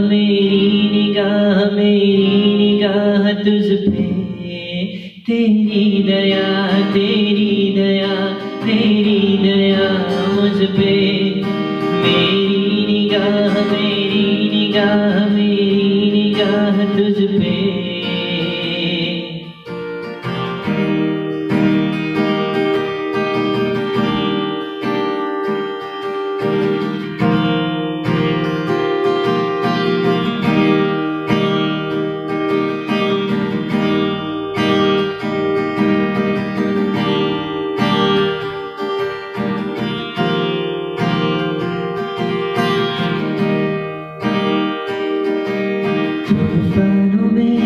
मेरी निगाह मेरी निगाह तुझ पे। तेरी दया तेरी दया तेरी दया मुझ पे। मेरी निगाह मेरी निगाह मेरी निगाह तुझ पे। the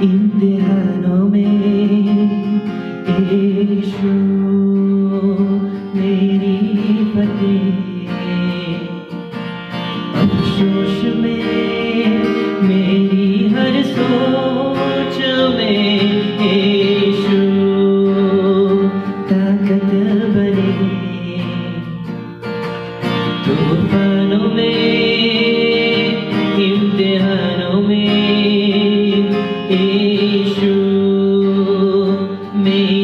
in the house. me.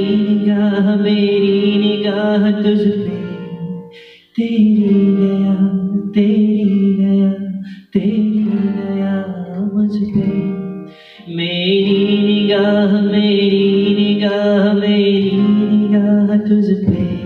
निगाह मेरी निगाह तुझ पे। तेरी दया तेरी दया तेरी दया मुझ पे। मेरी निगाह मेरी निगाह मेरी निगाह तुझ पे।